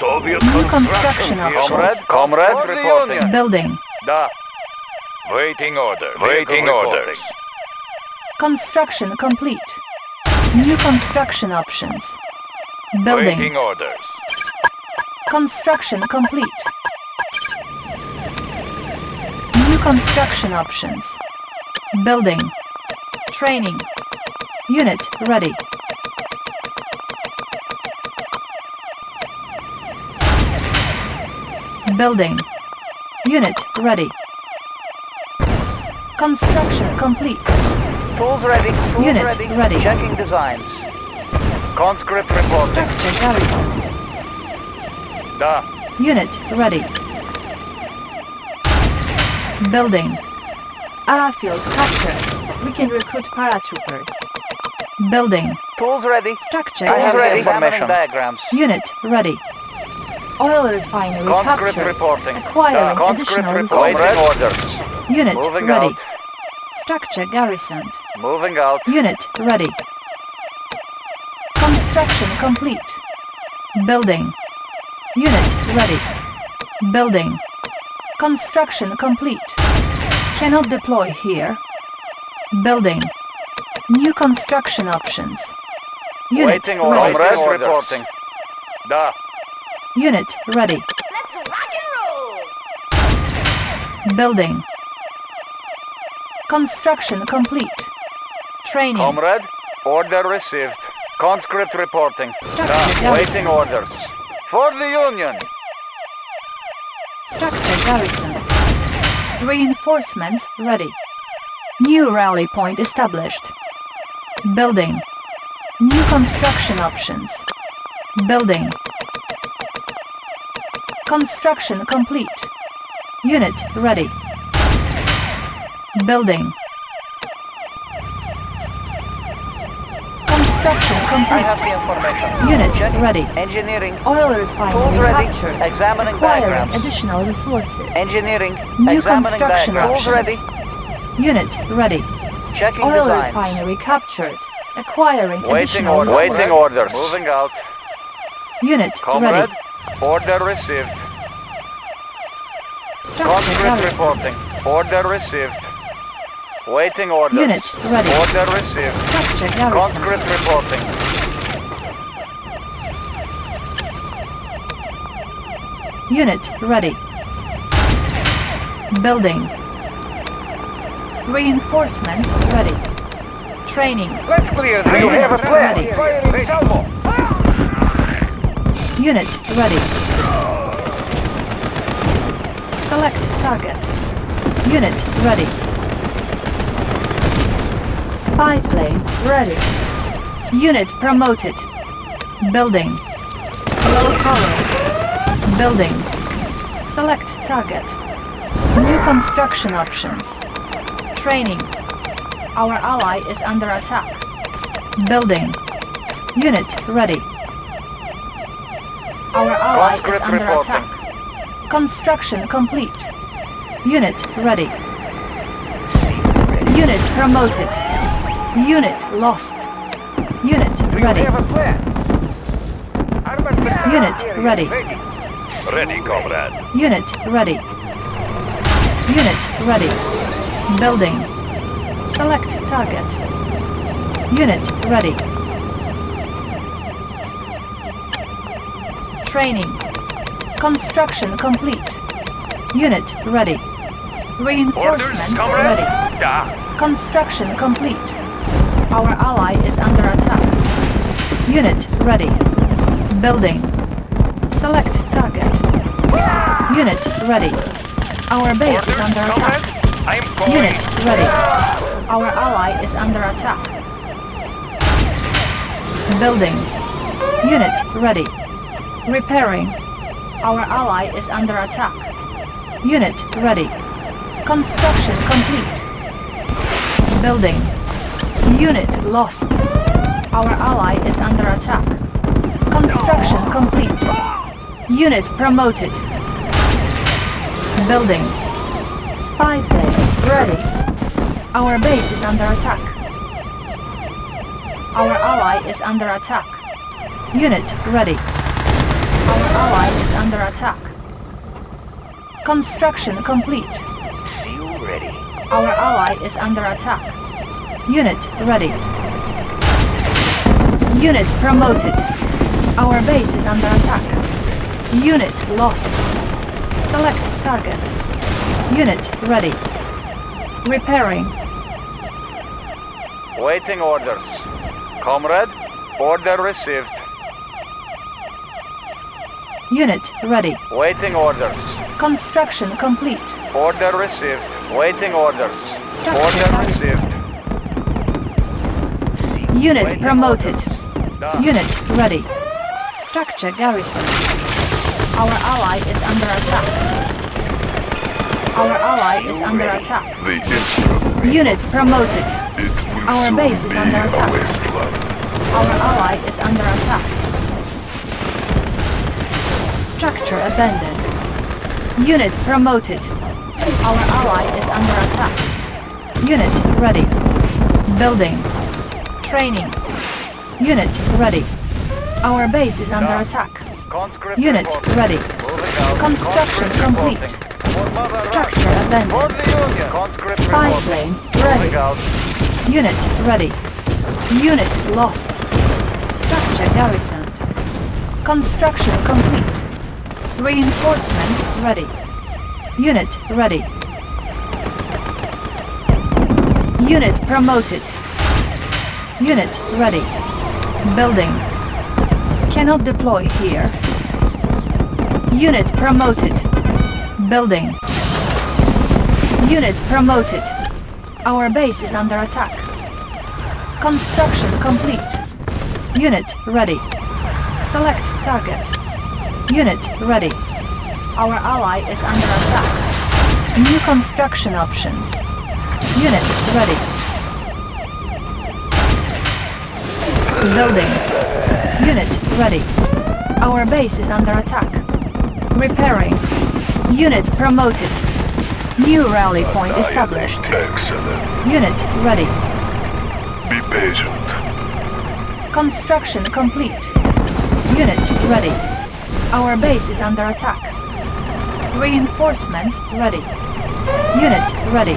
Soviet New construction construction vehicle. options. Comrade For reporting. Building. Да. Waiting order. Waiting orders. Construction complete. New construction options. Building. Waiting orders. Construction complete. New construction options. Building. Training. Unit ready. Building. Unit ready. Construction complete. Tools ready. Tools Unit ready. ready. Checking designs. Conscript reporting. Structure garrison. Да. Unit ready. Building. Airfield captured. We can recruit paratroopers. Building. Tools ready. Structure I have garrison. examining diagrams. Unit ready. Oil refinery Conscript captured. reporting. Acquiring uh, Da. Conscript additional reporting. resources. orders. Unit Moving ready. out. Structure garrisoned. Moving out. Unit ready. Construction complete. Building. Unit ready. Building. Construction complete. Cannot deploy here. Building. New construction options. Unit Waiting ready. Comrade reporting. Да. Unit ready. Let's rock and roll! Building. Construction complete. Training. Comrade. Order received. Conscript reporting. Structure Da. Waiting orders. For the Union. Structure garrison. Reinforcements ready. New rally point established. Building. New construction options. Building. Construction complete. Unit ready. Building. Construction I complete. have the information. Unit Checking. ready. Engineering. Oil Tools refinery ready. captured. Examining Acquiring diagrams. additional resources. Engineering. New Examining construction diagrams. Tools ready. options. Unit ready. Checking Oil designs. refinery captured. Acquiring Waiting additional orders. resources. Waiting orders. Moving out. Unit Comrade. ready. Order received. Conscript reporting. Order received. Waiting orders. Unit ready. Order received. Structure garrison. Conscript reporting. Unit ready. Building. Reinforcements ready. Training. Let's clear the- You have a plan. Ready. Unit ready. Select target. Unit ready. Spy plane ready. Unit promoted. Building. Low power. Building. Select target. New construction options. Training. Our ally is under attack. Building. Unit ready. Our ally is under reporting. attack. Construction complete. Unit ready. Unit promoted. Unit lost. Unit ready. Unit ready. Ready, comrade. Unit ready. Unit ready. Building. Select target. Unit ready. Training. Construction complete. Unit ready. Orders, Reinforcements ready. Construction complete. Our ally is under attack. Unit ready. Building. Select target. Unit ready. Our base is under attack. Unit ready. Our ally is under attack. Building. Unit ready. Repairing. Our ally is under attack. Unit ready. Construction complete. Building. Unit lost. Our ally is under attack. Construction complete. Unit promoted. Building. Spy plane ready. Our base is under attack. Our ally is under attack. Unit ready. Our ally is under attack. Construction complete. Seal ready. Our ally is under attack. Unit ready. Unit promoted. Our base is under attack. Unit lost. Select target. Unit ready. Repairing. Waiting orders. Comrade, order received. Unit ready. Waiting orders. Construction complete. Order received. Waiting orders. Structure Order garrison. received. Unit Waiting promoted. Done. Unit ready. Structure garrison. Our ally is under attack. Our ally is under attack. The instrument, Unit promoted. Our base is under attack. Our ally is under attack. Structure abandoned. Unit promoted. Our ally is under attack. Unit ready. Building. Training. Unit ready. Our base is under attack. Unit ready. Construction complete. reporting. For Mother Earth. Structure abandoned. the Union. Conscript Spy plane ready. Unit ready. Unit lost. Structure garrisoned. Construction complete. Reinforcements ready. Unit ready. Unit promoted. Unit ready. Building. Cannot deploy here. Unit promoted. Building. Unit promoted. Our base is under attack. Construction complete. Unit ready. Select target. Unit ready. Our ally is under attack. New construction options. Unit ready. Building. Unit ready. Our base is under attack. Repairing. Unit promoted. New rally point established. Excellent. Unit ready. Be patient. Construction complete. Unit ready. Our base is under attack. Reinforcements ready. Unit ready.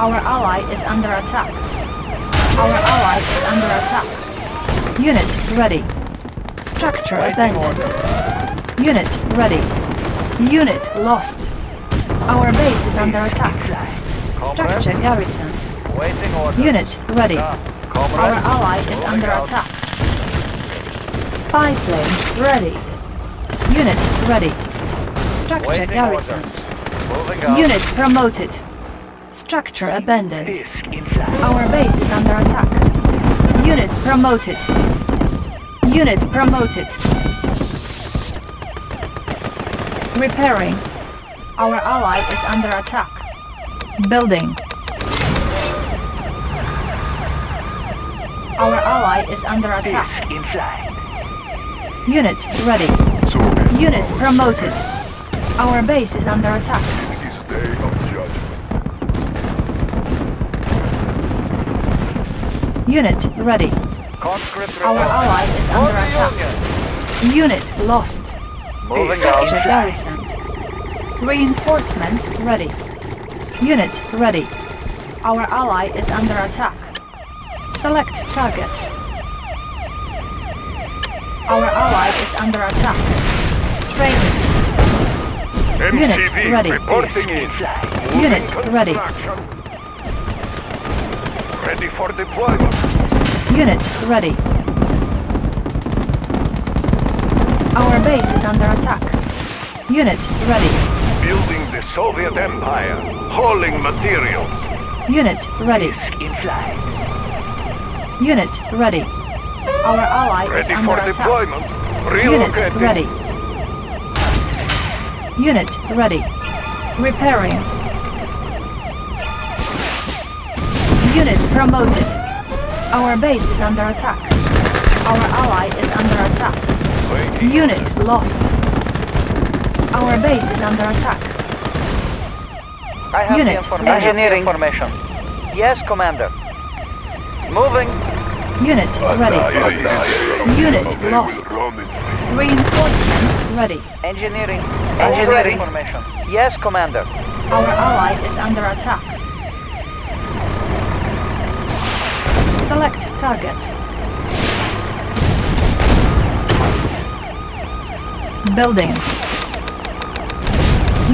Our ally is under attack. Our ally is under attack. Unit ready. Structure abandoned. Unit ready. Unit lost. Our base is under attack. Structure garrison. Unit ready. Our ally is under attack. Spy plane ready. Unit ready. Structure Waiting garrison. Unit promoted. Structure abandoned. Disc in flight. Our base is under attack. Unit promoted. Unit promoted. Repairing. Our ally is under attack. Building. Our ally is under attack. Disc in flight. Unit ready. Unit promoted. Our base is under attack. his day of judgment. Unit ready. Our ally is under attack. Unit lost. Moving out. Garrison. Reinforcements ready. Unit ready. Our ally is under attack. Select target. Our ally is under attack. Training. Unit ready. reporting in. Unit ready. Ready for deployment. Unit ready. Our base is under attack. Unit ready. Building the Soviet Empire. Hauling materials. Unit ready. Disc in flight. Unit ready. Our ally is Ready under for attack. deployment. Unit ready. Unit ready. Repairing. Unit promoted. Our base is under attack. Our ally is under attack. Unit lost. Our base is under attack. I have Unit the. Engineering information. Yes, Commander. Moving. Unit ready. Unit lost. Will run in Reinforcements ready. Engineering. Engineering formation. Yes, Commander. Our ally is under attack. Select target. Building.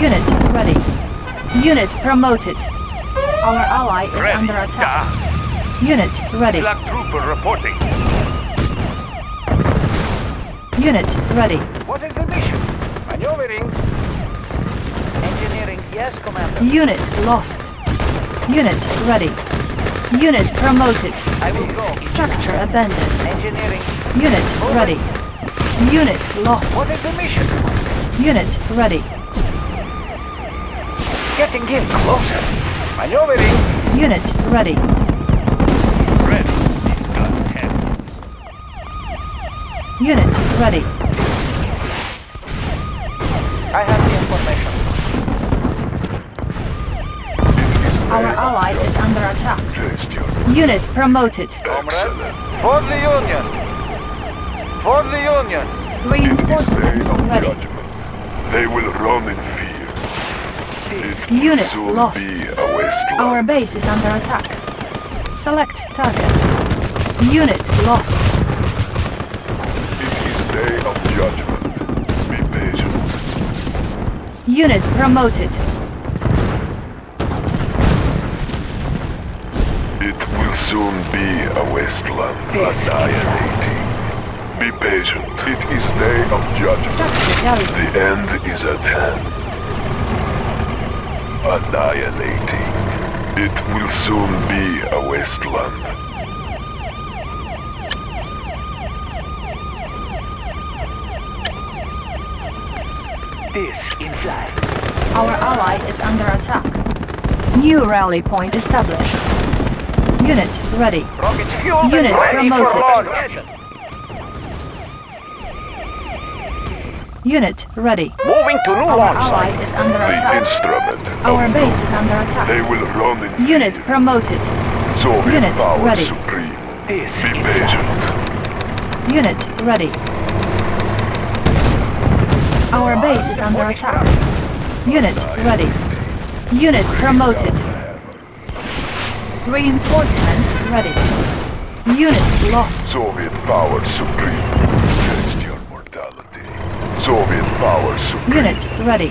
Unit ready. Unit promoted. Our ally is Ready. under attack. Ah, Unit ready. Black Trooper reporting. Unit ready. What is the mission? Maneuvering. Engineering. Yes, Commander. Unit lost. Unit ready. Unit promoted. I will go. Structure abandoned. Engineering. Unit ready. Unit lost. What is the mission? Unit ready. Getting in closer. Maneuvering. Unit. Ready. Unit ready. I have the information. Our ally is under attack. Unit promoted. Excellent. For the Union. For the Union. Reinforcements of ready. judgment. They will run in fear. It Unit will lost. be a wasteland. Our base is under attack. Select target. Unit lost. Day of judgment. Be patient. Unit promoted. It will soon be a wasteland. Annihilating. Be patient. It is day of judgment. The end is at hand. Annihilating. It will soon be a wasteland. This in flight. Our ally is under attack. New rally point established. Unit ready. Rockets fueled Unit ready promoted. for launch. Unit ready. Moving to new Our launch ally site. is under The attack. instrument. Our of base is under attack. They will run in Unit fear. promoted. Soviet Unit power ready. supreme. This Be in patient. Unit ready. Our base is under attack. Unit ready. Unit promoted. Reinforcements ready. Unit lost. Soviet power supreme. Test your mortality. Soviet power supreme. Unit ready.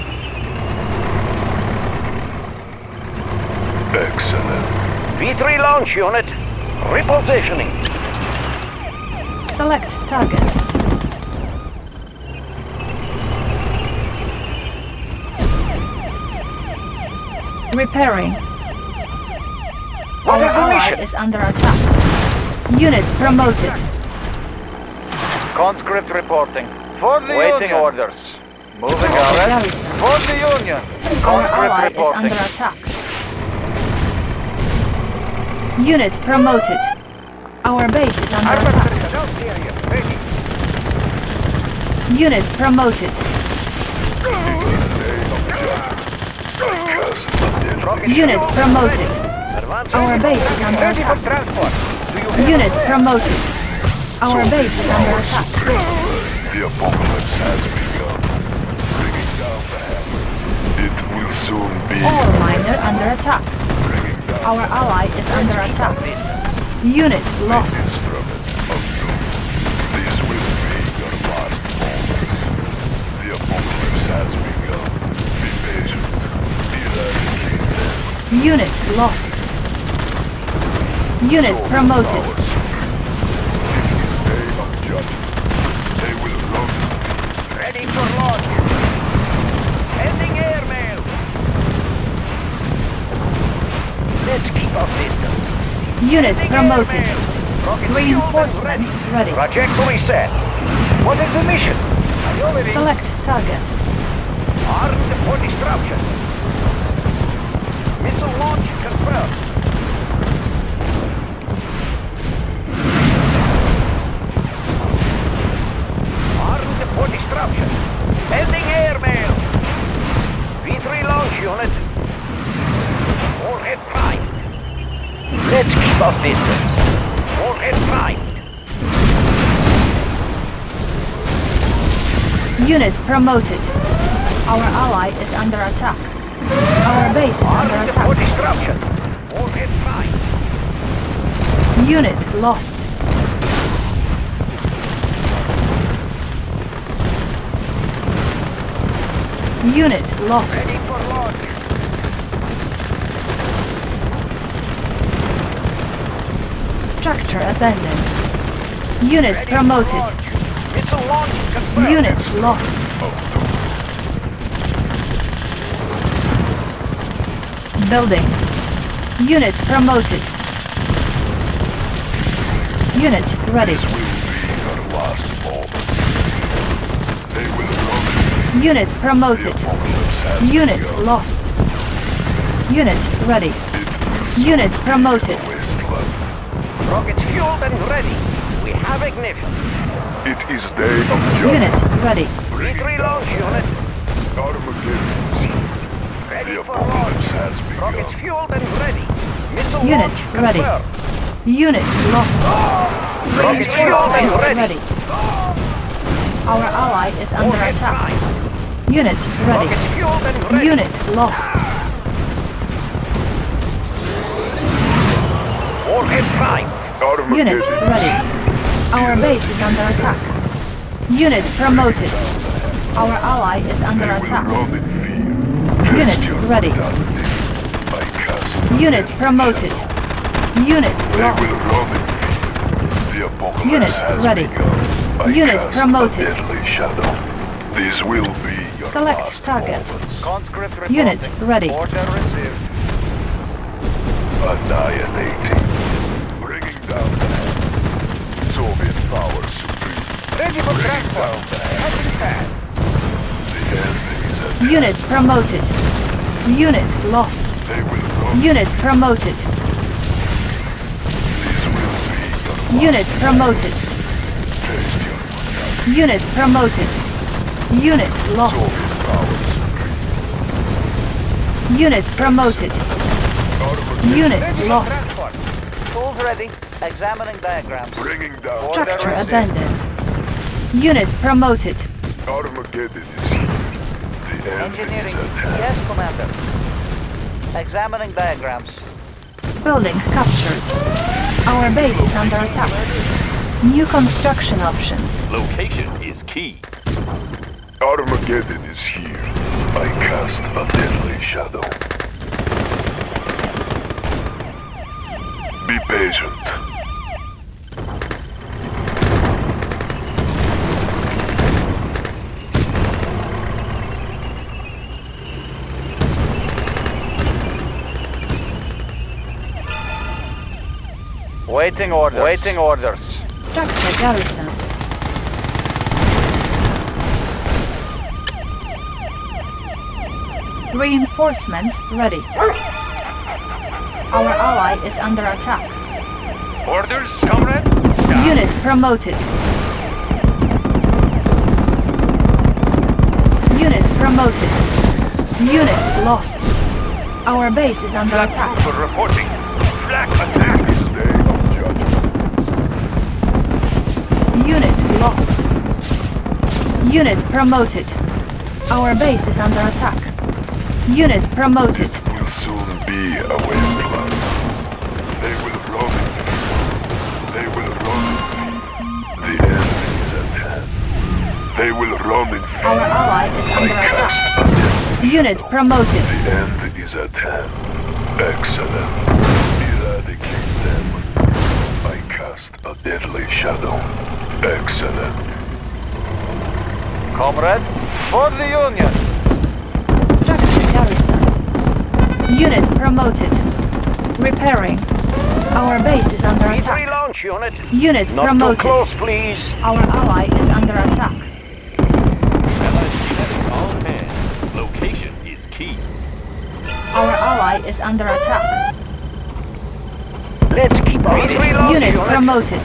Excellent. V3 launch unit. Repositioning. Select target. Repairing. What Our is the ally mission? is under attack. Unit promoted. Conscript reporting. For the Waiting Union. orders. Moving Structure out. garrison. For the Union. Conscript Our Conscript ally is under attack. Unit promoted. Our base is under attack. Armored South area. Unit promoted. Cast the Rocket Unit promoted. Our base is under attack. transport. Do you hear? Unit promoted. Our base is under attack. The apocalypse has begun. Bringing down the hammer. It will soon be Ore miner under attack. Our ally is under attack. Unit lost. instrument of doom. This will be your last. The apocalypse has begun. Be patient. Eradicate them. Unit lost. Unit promoted. power supreme. This is day of judgment. They will run Ready for launch. Sending airmail. Let's keep our distance. Unit promoted. Reinforcements ready. Trajectory set. What is the mission? Select target. Armed for destruction. Missile launch confirmed. Armed for destruction. Sending airmail. V3 launch unit. Warhead primed. Let's keep our distance. Warhead primed. Unit promoted. Our ally is under attack. Our base is under attack. Unit lost. Unit lost. Structure abandoned. Unit promoted. Unit lost. Building. Unit promoted. Unit ready. This will be last. They will Unit promoted. Unit begun. lost. Unit ready. It will soon Unit promoted. a wasteland. Rockets fueled and ready. We have ignition. It is day of judgment. Unit ready. V3 launch unit. Armageddon. Ready The for launch. has begun. Rockets fueled and ready. Missile Unit launch ready. confirmed. Unit lost. Rockets fueled and Reinforcements ready. ready. Our ally is under Warhead attack. prime. Unit ready. Rockets fueled and ready. Unit lost. Warhead prime. Unit ready. Our base is under attack. Unit promoted. Our ally is under attack. Run in fear. Unit ready. brutality. I cast Unit promoted. Unit lost. will run in fear. The apocalypse Unit ready. Unit promoted. A deadly shadow. This will be your Select last target. moments. Unit ready. Order received. Annihilating. Bringing down the Soviet power supreme. Ready for Bringing transport. down the Heading fast. The end is at hand. Unit promoted. Unit lost. They will. Unit promoted. Will Unit promoted. taste your brutality. Unit promoted. Unit lost. Soviet power supreme. Unit promoted. Unit lost. transport. Tools ready. Examining diagrams. Bringing down Structure abandoned. Unit promoted. Armageddon is here. The end Engineering. is at hand. Yes, Commander. Examining diagrams. Building captured. Our base is under attack. New construction options. Location is key. Armageddon is here. I cast a deadly shadow. Be patient. Waiting orders. Waiting orders. Structure garrison. Reinforcements ready. Our ally is under attack. Orders, comrade? Unit promoted. Unit promoted. Unit lost. Our base is under Flak attack. trooper reporting. Flak attack. This day of judgment. Unit lost. Unit promoted. Our base is under attack. Unit promoted. Will soon be a wasteland. They will run. They will run. The end is at hand. They will run in fear. Our ally is I under attack. cast a deadly Unit promoted. The end is at hand. Excellent. Eradicate them. I cast a deadly shadow. Excellent. Comrade. For the Union. Structure garrison. Unit promoted. Repairing. Our base is under V3 attack. launch unit. Unit Not promoted. too close, please. Our ally is under attack. LSG all hands. Location is key. Our ally is under attack. Let's keep our V3 Unit unit. promoted.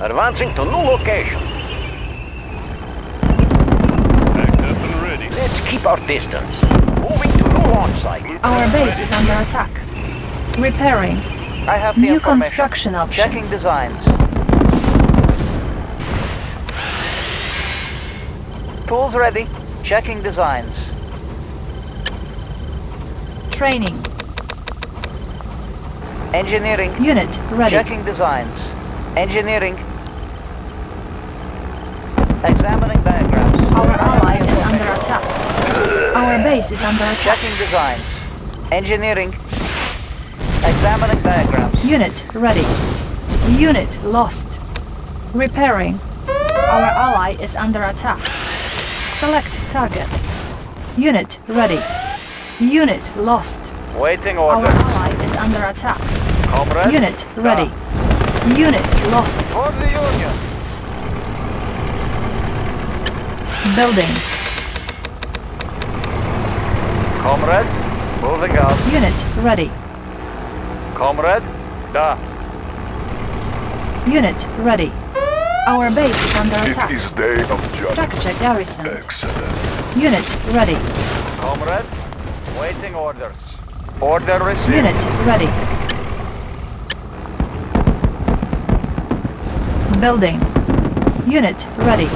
Advancing to new location. Packed up and ready. Let's keep our distance. Moving to new launch site. Our base is under attack. Repairing. I have the New information. construction Checking designs. Tools ready. Checking designs. Training. Engineering. Unit ready. Checking designs. Engineering. Examining diagrams. Our ally is under attack. Our base is under attack. Checking designs. Engineering. Examining diagrams. Unit ready. Unit lost. Repairing. Our ally is under attack. Select target. Unit ready. Unit lost. Waiting Our order. ally is under attack. Comrade. Unit ready. Unit lost. For the Union. Building. Comrade. Moving out. Unit ready. Comrade. Da. Unit ready. Our base is under It attack. is day of judgment. Structure garrison. Excellent. Unit ready. Comrade. Waiting orders. Order received. Unit ready. Building. Unit ready.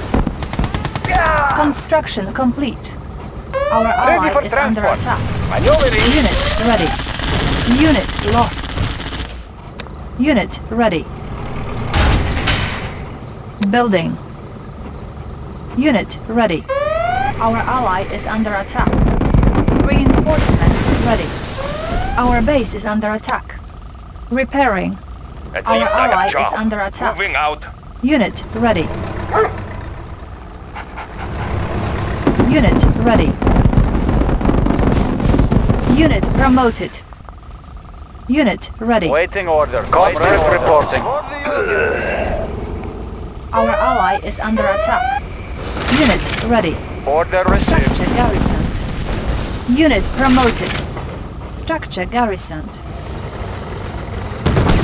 Construction complete. Our Ready for ally is under attack. Maneuvering. Unit ready. Unit lost. Unit ready. Building. Unit ready. Our ally is under attack. Reinforcements ready. Our base is under attack. Repairing. At Our ally is under attack. Moving out. Unit ready. Unit ready. Unit promoted. Unit ready. Waiting orders. Comrade reporting. Our ally is under attack. Unit ready. Order received. Structure garrisoned. Unit promoted. Structure garrisoned.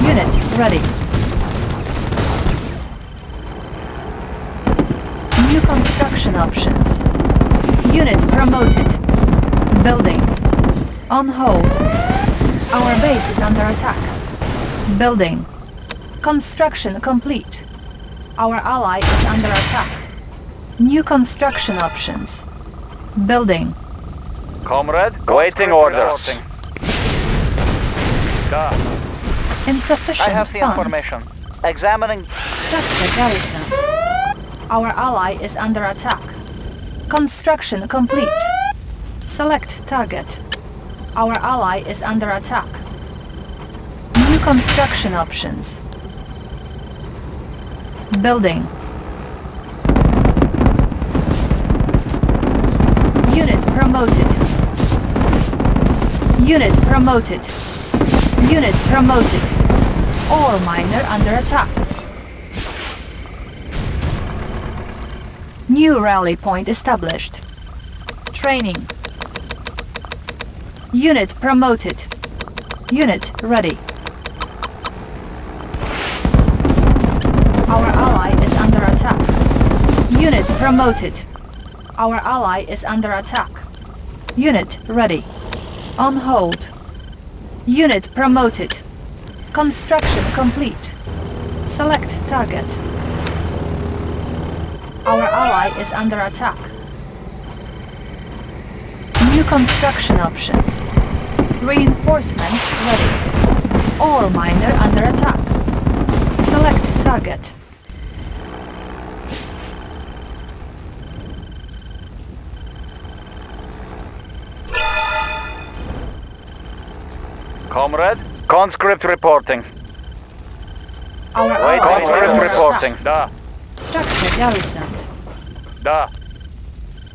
Unit ready. New construction options. Unit promoted. Building. On hold. Our base is under attack. Building. Construction complete. Our ally is under attack. New construction options. Building. Comrade. Waiting orders. Da. Insufficient I have the funds. information. Examining. Structure garrison. Our ally is under attack. Construction complete. Select target. Our ally is under attack. New construction options. Building. Unit promoted. Unit promoted. Unit promoted. Ore miner under attack. New rally point established. Training. Unit promoted. Unit ready. Our ally is under attack. Unit promoted. Our ally is under attack. Unit ready. On hold. Unit promoted. Construction complete. Select target. Our ally is under attack. New construction options. Reinforcements ready. Ore miner under attack. Select target. Comrade. Conscript reporting. Our Wait, ally is conscript reporting. attack. Da. Structure garrisoned. Da.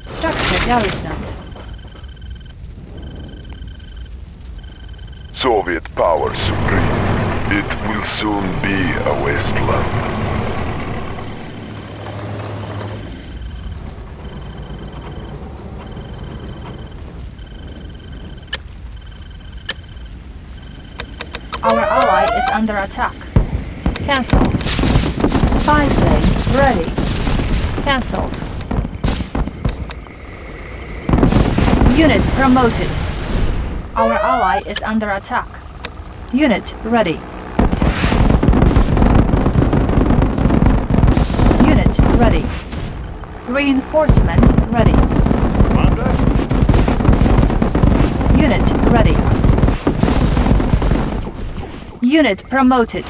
Structure garrisoned. Soviet power supreme. It will soon be a wasteland. Our ally is under attack. Cancelled. Spy plane ready. Cancelled. Unit promoted. Our ally is under attack. Unit ready. Unit ready. Reinforcements ready. Unit ready. Unit promoted.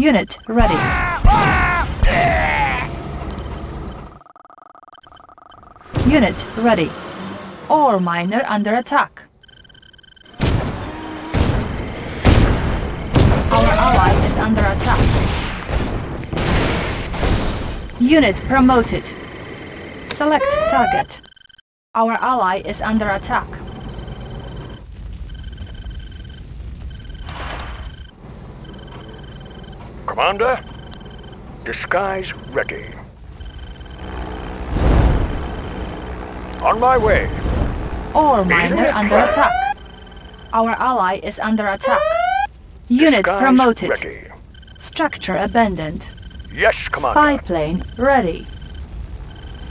Unit ready. Unit ready. Ore miner under attack. Our ally is under attack. Unit promoted. Select target. Our ally is under attack. Commander? Disguise ready. On my way. Ore miner under ready. attack. Our ally is under attack. Unit Disguise promoted. Ready. Structure abandoned. Yes, Commander. Spy plane ready.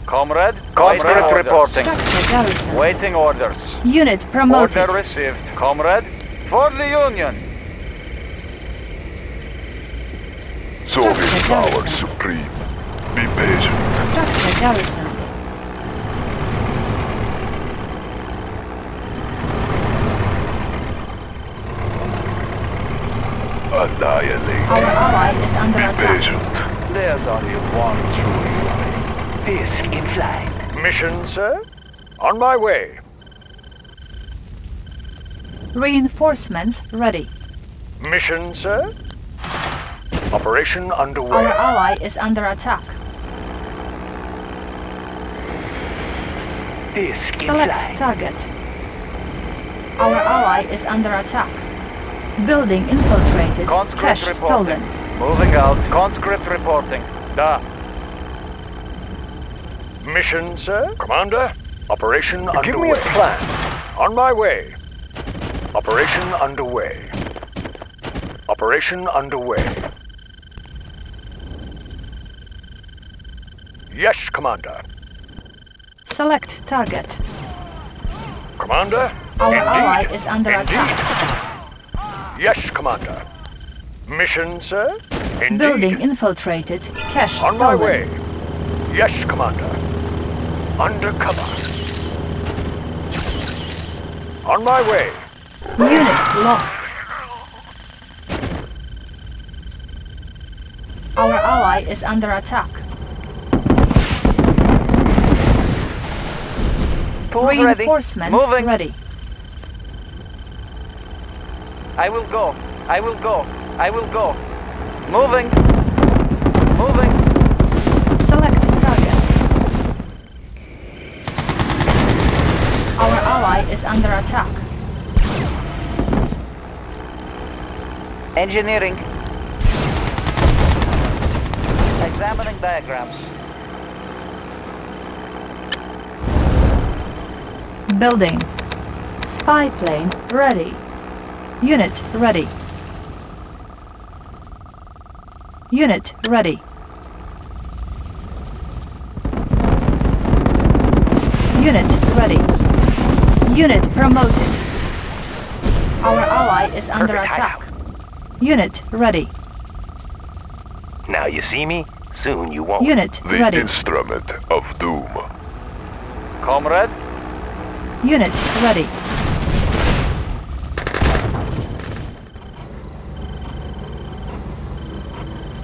Comrade, Comrade comrade reporting. Structure garrison. Waiting orders. Unit promoted. Order received. Comrade, for the Union. Soviet Structure power supreme. Be patient. Structure garrison. Annihilate. Our ally is under Be attack. patient. There's only one true Union. Disc in flight. Mission, sir? On my way. Reinforcements ready. Mission, sir? Operation underway. Our ally is under attack. Disc Select flight. target. Our ally is under attack. Building infiltrated. Conscript Cash reporting. stolen. Moving out. Conscript reporting. Da. Mission, sir? Commander? Operation underway. Give me a plan. On my way. Operation underway. Operation underway. Yes, Commander. Select target. Commander? Our Indeed. ally is under Indeed. attack. Yes, Commander. Mission, sir? Indeed. Building infiltrated. Cash On my way. Yes, Commander. Undercover. On my way. Unit lost. Our ally is under attack. Tools ready. Reinforcements Moving. ready. I will go. I will go. I will go. Moving. Moving. Select target. Our ally is under attack. Engineering. Examining diagrams. Building. Spy plane ready. Unit ready. Unit ready. Unit ready. Unit promoted. Our ally is under Perfect attack. Unit ready. Now you see me? Soon you won't. Unit The ready. instrument of doom. Comrade, Unit ready.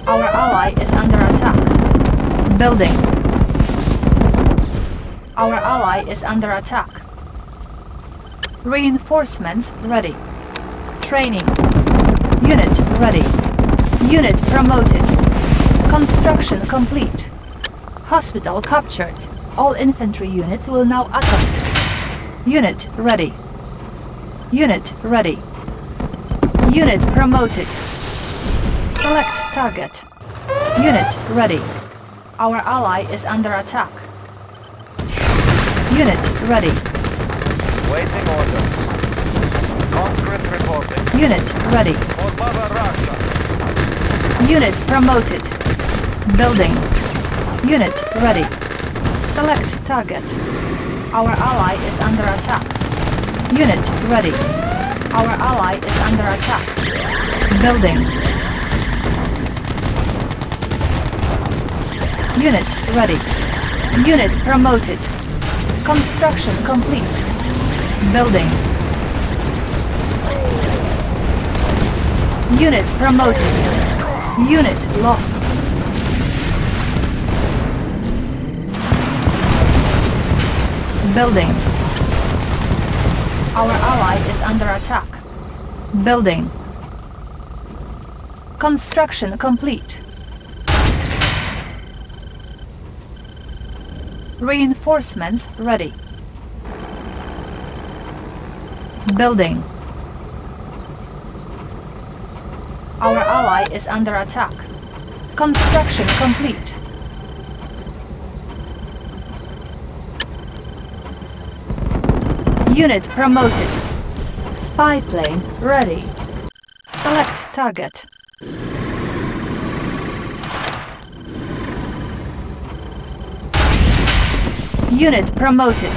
Our ally is under attack. Building. Our ally is under attack. Reinforcements ready. Training. Unit ready. Unit promoted. Construction complete. Hospital captured. All infantry units will now attack. Unit ready. Unit ready. Unit promoted. Select target. Unit ready. Our ally is under attack. Unit ready. waiting orders. Conscript reporting. Unit ready. For Mother Russia. Unit promoted. Building. Unit ready. Select target. Our ally is under attack. Unit ready. Our ally is under attack. Building. Unit ready. Unit promoted. Construction complete. Building. Unit promoted. Unit lost. Building. Our ally is under attack. Building. Construction complete. Reinforcements ready. Building. Our ally is under attack. Construction complete. Unit promoted. Spy plane ready. Select target. Unit promoted.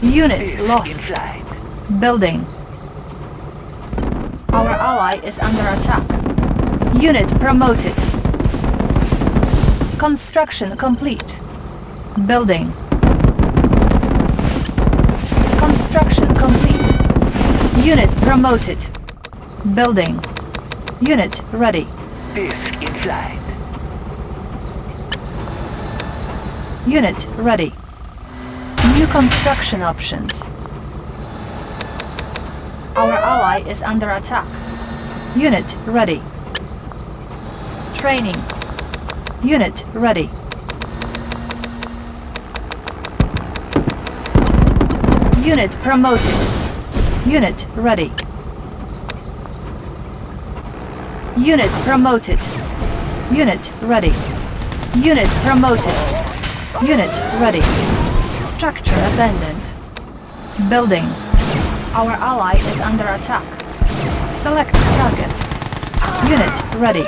Unit lost. Building. Our ally is under attack. Unit promoted. Construction complete. Building. Unit promoted. Building. Unit ready. Disc in flight. Unit ready. New construction options. Our ally is under attack. Unit ready. Training. Unit ready. Unit promoted. Unit ready. Unit promoted. Unit ready. Unit promoted. Unit ready. Structure abandoned. Building. Our ally is under attack. Select target. Unit ready.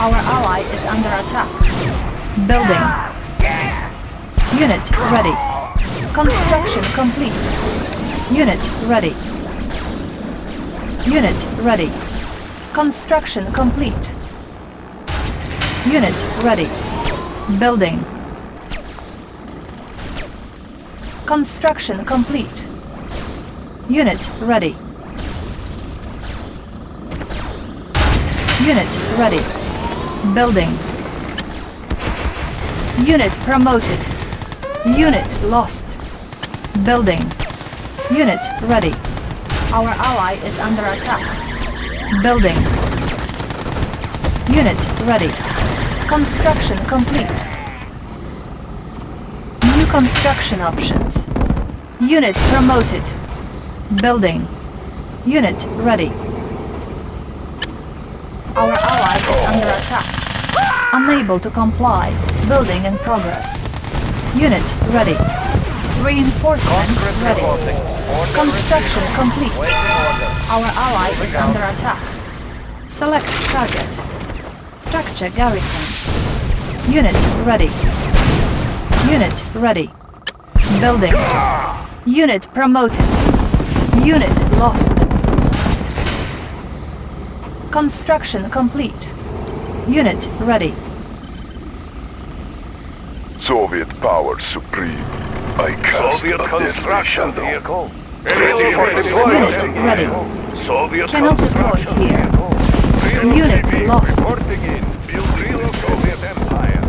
Our ally is under attack. Building. Unit ready. Construction complete. Unit ready. Unit ready. Construction complete. Unit ready. Building. Construction complete. Unit ready. Unit ready. Building. Unit promoted. Unit lost. Building. Unit ready. Our ally is under attack. Building. Unit ready. Construction complete. New construction options. Unit promoted. Building. Unit ready. Our ally is under attack. Unable to comply. Building in progress. Unit ready. Reinforcements ready. Construction complete. Our ally is under attack. Select target. Structure garrison. Unit ready. Unit ready. Building. Unit promoted. Unit lost. Construction complete. Unit ready. Soviet power supreme. I cast Soviet construction vehicle. Ready for Unit ready. Soviet Cannot deploy here. vehicle. Unit lost. Reporting in. Build real Soviet Empire.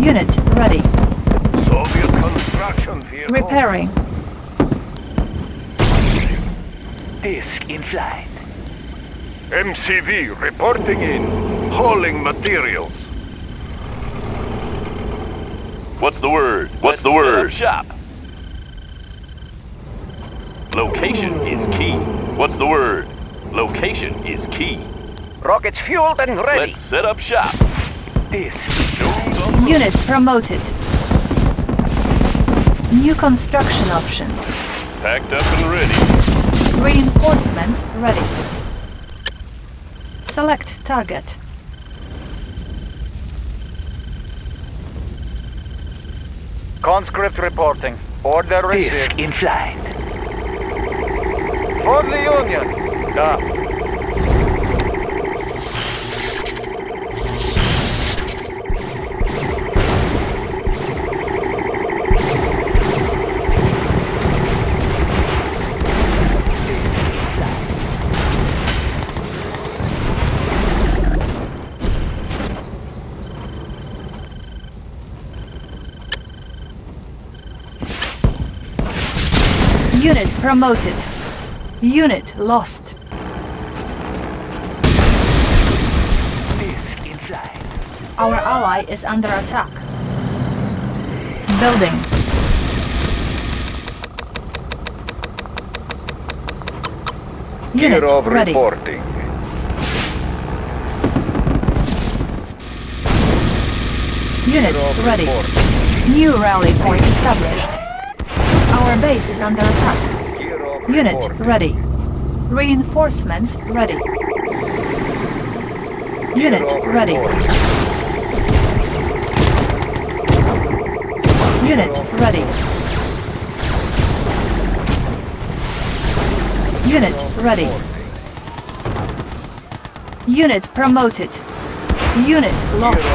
Unit ready. Soviet construction vehicle. Repairing. Disc in flight. MCV reporting in. Hauling materials. What's the word? What's the word? Shop. Location is key. What's the word? Location is key. Rockets fueled and ready. Let's set up shop. Disc. Unit promoted. New construction options. Packed up and ready. Reinforcements ready. Select target. Conscript reporting. Order Disc received. in flight. For the Union. Da. Promoted. Unit lost. Disc in flight. Our ally is under attack. Building. Unit Gear of ready. reporting. Unit Gear ready. reporting. New rally point established. Our base is under attack. Unit ready. Reinforcements ready. Unit ready. Unit ready. Unit ready. Unit promoted. Unit lost.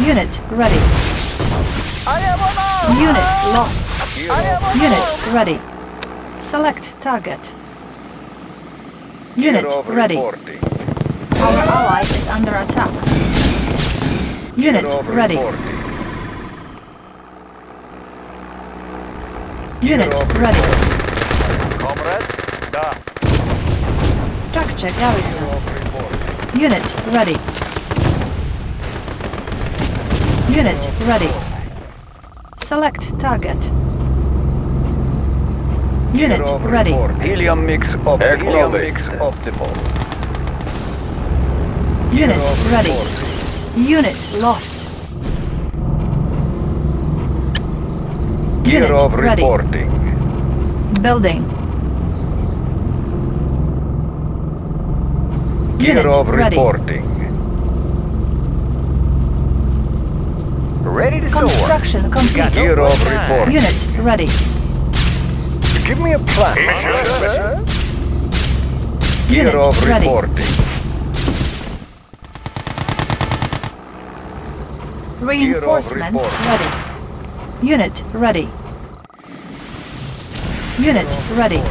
Unit ready. Unit lost. Unit ready. Select target. Unit ready. reporting. Our ally is under attack. Unit ready. reporting. Unit ready. Comrade? Da. Structure garrison. Unit ready. Unit ready. Select target. Unit ready. report. Helium mix op helium mix optimal. Unit Gear of ready. reporting. Unit lost. Gear Unit of ready. reporting. Building. Gear Unit of ready. reporting. Ready to soar. Construction complete. Gear of reporting. Unit ready. Give me a plan. Gear Unit of ready. reporting. Reinforcements ready. Unit ready. Unit ready.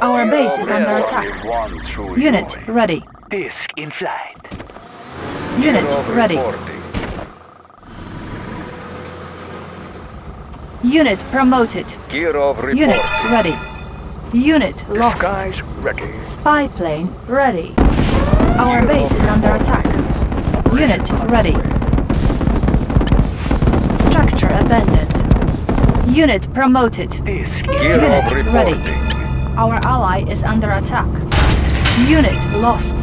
Our base is under attack. Unit ready. Disc in flight. Unit ready. reporting. Unit promoted. Gear of reporting. Unit ready. Unit lost. Skies ready. Spy plane ready. Our base is under attack. Unit ready. Structure abandoned. Unit promoted. Disc Gear Unit of ready. Our ally is under attack. Unit lost.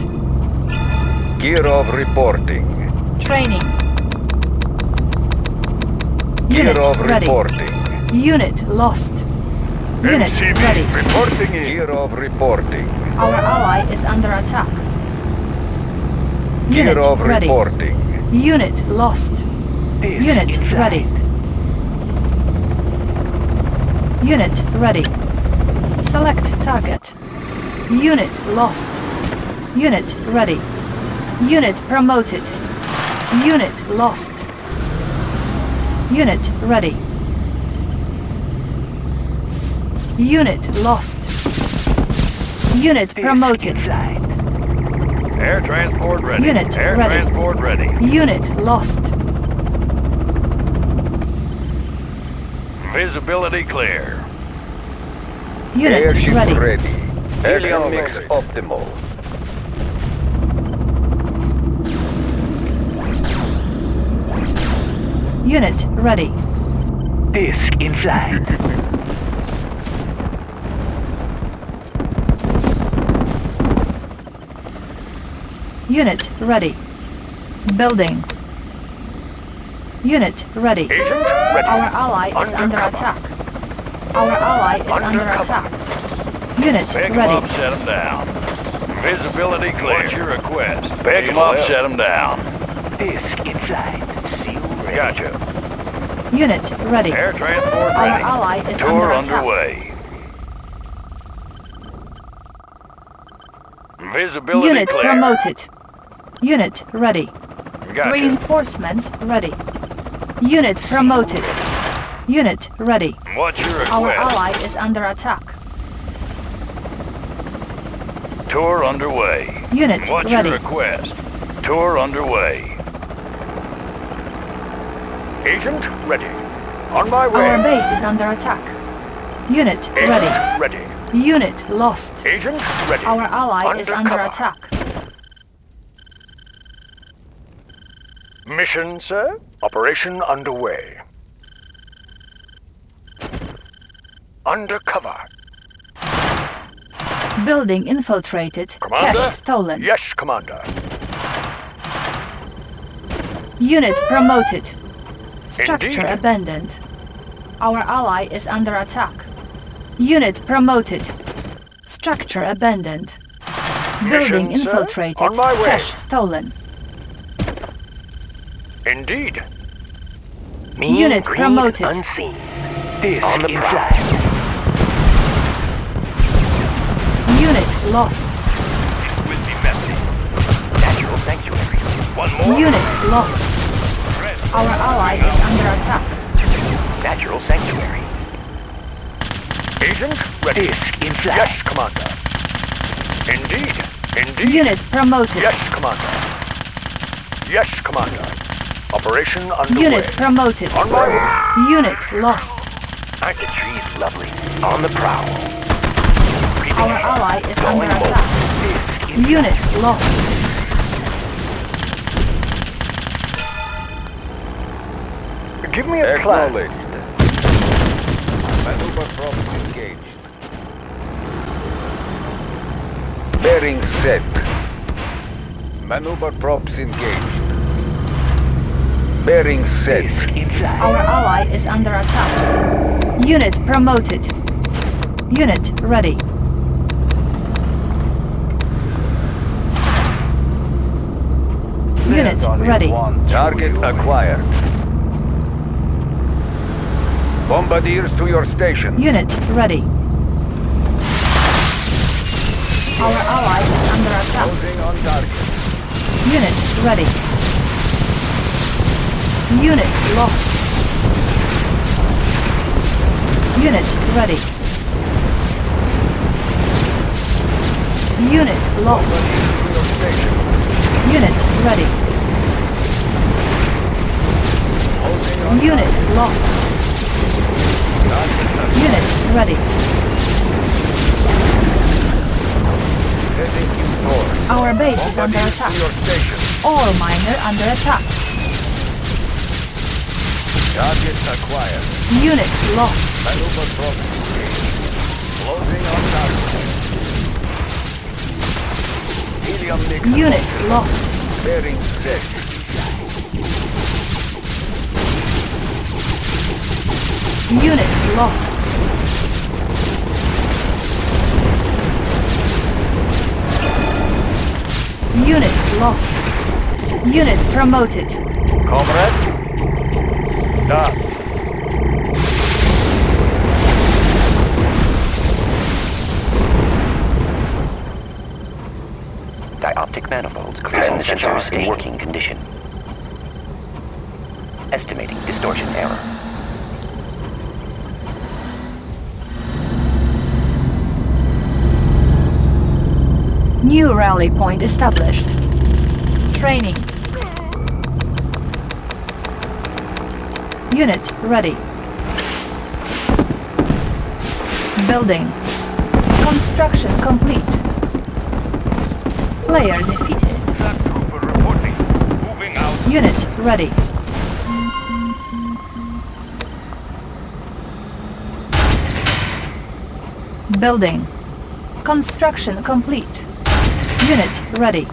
Gear of reporting. Training. Unit of ready. reporting. Unit lost. Unit ready. reporting in. Gear of reporting. Our ally is under attack. Gear Unit of ready. reporting. Unit lost. Disc Unit ready. Unit ready. Select target. Unit lost. Unit ready. Unit promoted. Unit lost. Unit ready. Unit lost. Unit promoted. flight. Air transport ready. Unit Air ready. transport ready. Unit lost. Visibility clear. Unit Airship ready. ready. Helium mix optimal. Unit ready. Disc in flight. Unit ready. Building. Unit ready. Agent ready. Our ally is under Undercover. attack. Our ally is under Undercover. attack. Unit Pick 'em ready. up, set 'em down. Visibility clear. What's your request? Pick 'em Vehicle up, out. set 'em down. Disc in flight. Seal ready. Gotcha. Unit ready. Air transport Our ready. ally is Tour under attack. underway. Visibility Unit clear. promoted. Unit ready. Gotcha. Reinforcements ready. Unit promoted. Unit ready. What's your request? Our ally is under attack. Tour underway. Unit What's ready. your request? Tour underway. Agent ready. On my way. Our base is under attack. Unit Agent ready. ready. Unit lost. Agent ready. Our ally is under attack. Mission, sir? Operation underway. Undercover. Building infiltrated. Commander? Cash stolen. Yes, Commander. Unit promoted. Structure Indeed. abandoned. Our ally is under attack. Unit promoted. Structure abandoned. Building Mission, sir? infiltrated. On my way. Cash stolen. Indeed. Mean Unit promoted. unseen. This On the flash. Unit lost. This will be messy. Natural sanctuary. One more. Unit lost. Our ally is under attack. Natural sanctuary. Agent ready. Disc in flash. Yes, Commander. Indeed. Indeed. Unit promoted. Yes, Commander. Yes, Commander. Operation underway. Unit promoted. On my way. Unit lost. Aren't the trees lovely? On the prowl. Our ally is Going under attack. Unit lost. Give me a plan. Maneuver props engaged. Bearing set. Maneuver props engaged. Bearing set. Disc in flash. Our ally is under attack. Unit promoted. Unit ready. Unit ready. Target acquired. Bombardiers to your station. Unit ready. Our ally is under attack. Closing on target. Unit ready. Unit lost. Unit ready. Unit lost. To your station. Unit ready. Closing on Unit lost. Unit ready. Our base is under attack. Ore miner under attack. Target acquired. Unit lost. Unit lost. Bearing set. Unit lost. Unit lost. Unit promoted. Comrade. Da. Dioptic manifolds clearing sensors in working condition. Estimating distortion error. New rally point established. Training. Unit ready. Building. Construction complete. Player defeated. Unit ready. Building. Construction complete. Unit ready.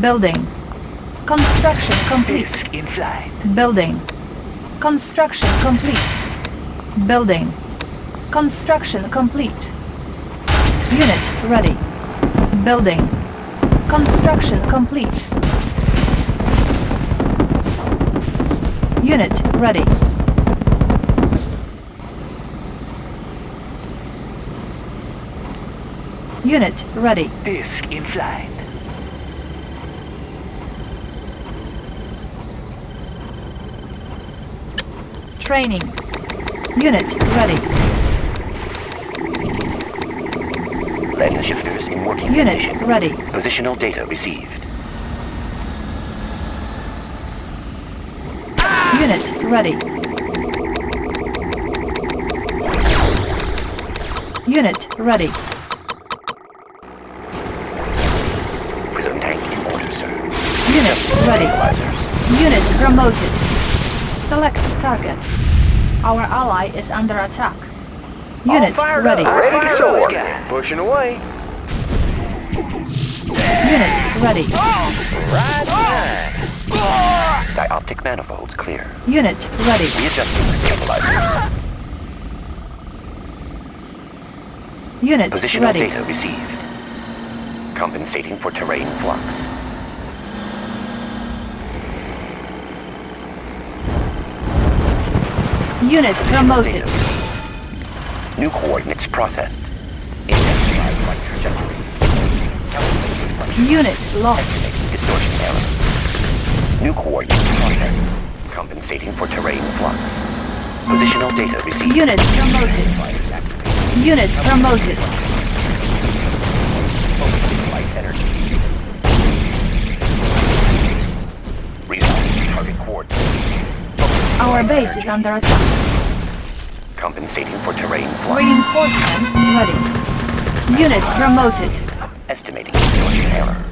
Building. Construction complete. In flight. Building. Construction complete. Building. Construction complete. Unit ready. Building. Construction complete. Unit ready. Unit ready. Disc in flight. Training. Unit ready. Lens shifters in working Unit condition. ready. Positional data received. Unit ready. Unit ready. Prism tank in order, sir. Unit ready. Stabilizers. Unit promoted. Select target. Our ally is under attack. Unit ready. Ready to soar. Pushing away. Unit ready. Dioptic manifolds clear. Unit ready. Readjusting stabilizers. Unit Positional ready. data received. Compensating for terrain flux. Unit promoted. New coordinates processed. Intensified flight trajectory. Unit lost. Distortion error. New coordinates processed. Compensating for terrain flux. Positional data received. Unit promoted. Unit promoted. Our base is under attack. Compensating for terrain flux. Reinforcements ready. Unit promoted. Estimating distortion error.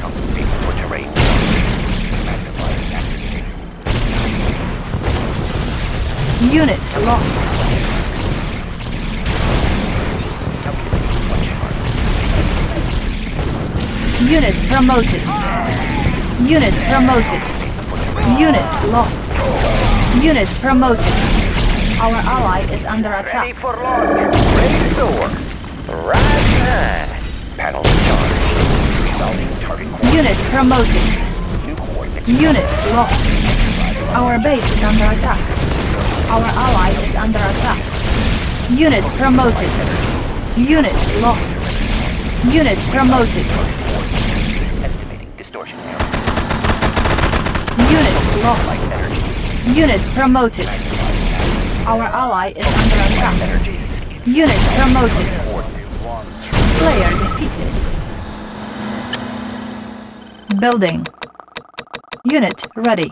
Compensating for terrain. Unit lost. Unit promoted. Unit promoted. Unit lost. Unit promoted. Our ally is under attack. Ready for launch. Ready to soar. Right now. Panels charged. Unit promoted. Unit lost. Our base is under attack. Our ally is under attack. Unit promoted. Unit lost. Unit promoted. Estimating distortion error. Unit lost. Light energy. Unit promoted. Our ally is under attack. Unit promoted. Player defeated. Building. Unit ready.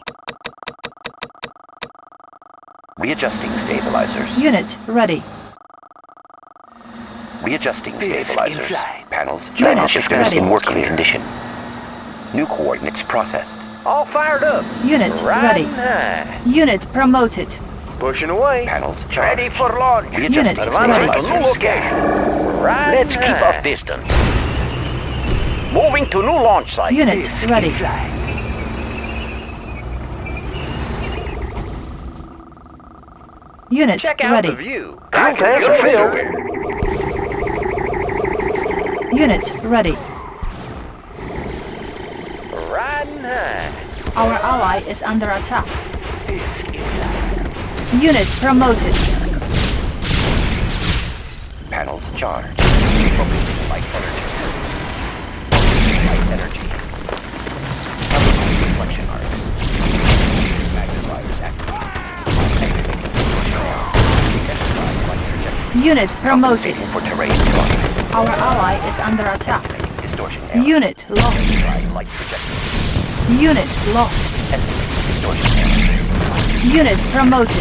Readjusting stabilizers. Unit ready. Readjusting This stabilizers. Panels. Unit Channel shifters ready. in working condition. New coordinates processed. All fired up. Unit Right ready. now. Unit promoted. Pushing away. Panels charged. Ready for launch. Readjusting Unit Advancing to new location. Right Let's keep now. our distance. Moving to new launch site. Unit ready. Unit Check out ready. the view. Fuel tanks are filled. Unit ready. Our ally is under attack. Unit promoted. Panels charged. Focusing light energy. Light energy. Deflection arcs. Magnifiers activated. Activating distortion error. Intensified light trajectory. Unit promoted. For terrain. Our ally is under attack. Distortion. Unit lost. Intensified light trajectory. Unit lost. Estimating distortion error. Unit promoted.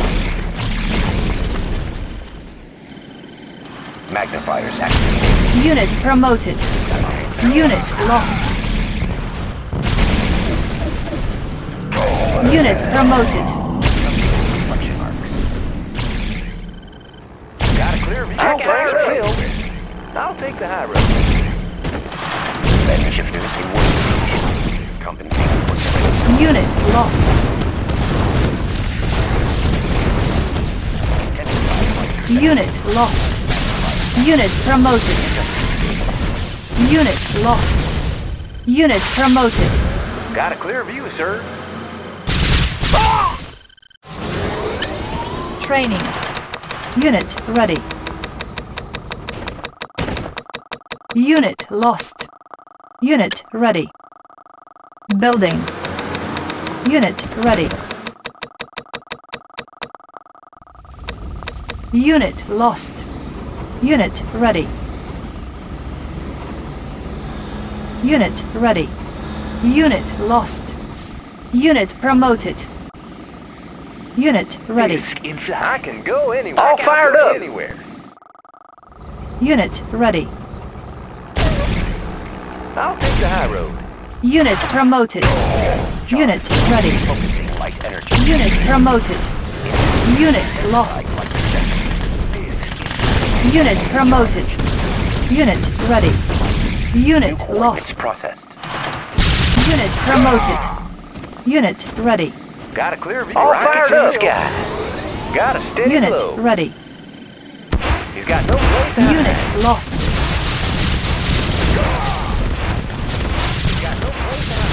Magnifiers activated. Unit promoted. Unit lost. Unit promoted. Got a clear view. Fuel Check tanks out are the filled. view. I'll take the high road. Unit lost. Intensified light trajectory. Unit lost. Unit promoted. Unit lost. Unit promoted. Got a clear view, sir. Training. Unit ready. Unit lost. Unit ready. Building. Unit ready. Unit lost. Unit ready. Unit ready. Unit lost. Unit promoted. Unit ready. I can go anywhere. All fired up. Anywhere. Unit ready. I'll take the high road. Unit promoted. Unit ready. Focusing light energy. Unit promoted. Unit lost. Unit promoted. Unit ready. Unit lost. processed. Unit promoted. Unit ready. Got a clear view. All Rockets fired up. sky. Got a steady Unit glow. ready. He's got no place. Unit lost.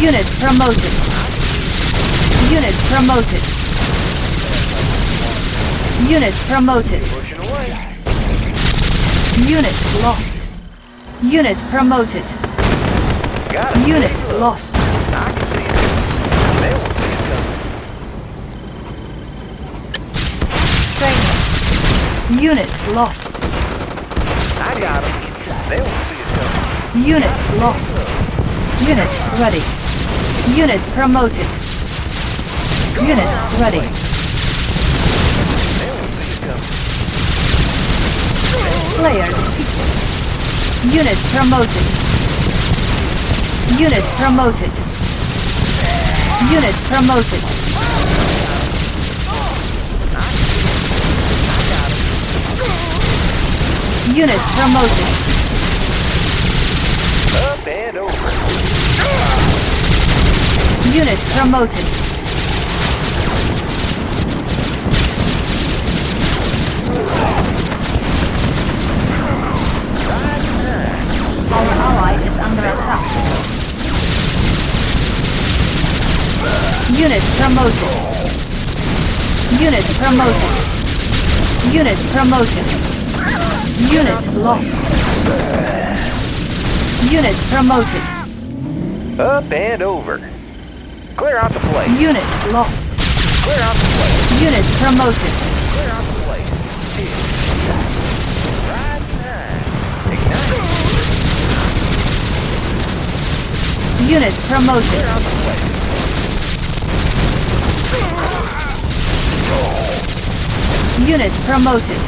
Unit promoted. Unit promoted. Unit promoted. Unit lost. Unit promoted. Unit lost. Training. Unit lost. I got them. They won't see it coming. Unit lost. Unit ready. Unit promoted. Unit ready. Player defeated. Unit promoted. Unit promoted. Unit promoted. Unit promoted. Up and over. Unit promoted. Our ally is under attack. Unit promoted. Unit promoted. Unit promoted. Unit lost. Unit promoted. Up and over. Clear out the place. Unit lost. Clear out the place. Unit promoted. Clear out the place. Right. Ignite. Unit promoted. Clear out the place. Unit promoted.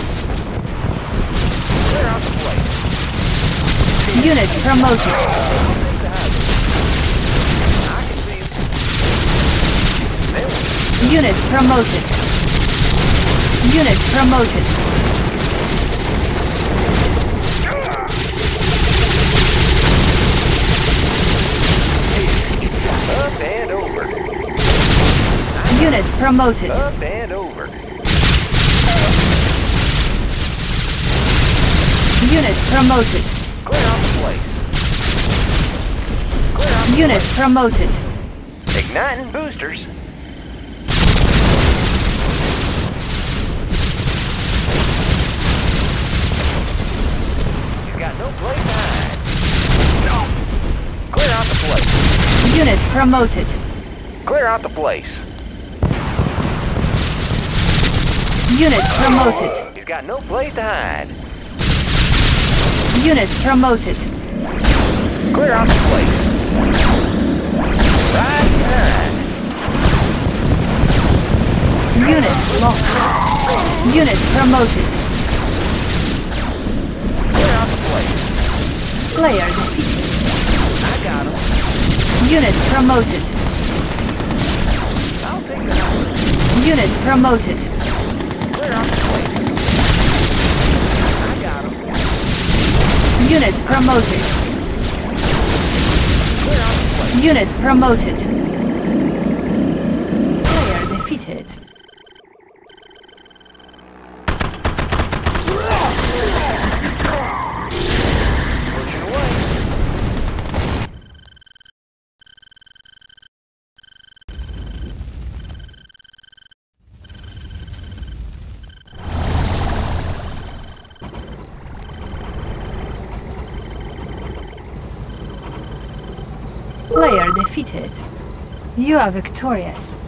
Clear out the place. Unit promoted. Unit promoted. Unit promoted. Up and over. Unit promoted. Up and over. Unit promoted. Clear out the place. Clear out the Unit promoted. place. Igniting boosters. No place to hide. Clear out the place. Unit promoted. Clear out the place. Unit promoted. He's got no place to hide. Unit promoted. Clear out the place. Right time. Unit lost. Unit promoted. Player defeated. I got him. Unit promoted. I'll the high. Unit promoted. I got him. Unit promoted. Unit promoted. Player defeated. Pushing away. Player defeated. You are victorious.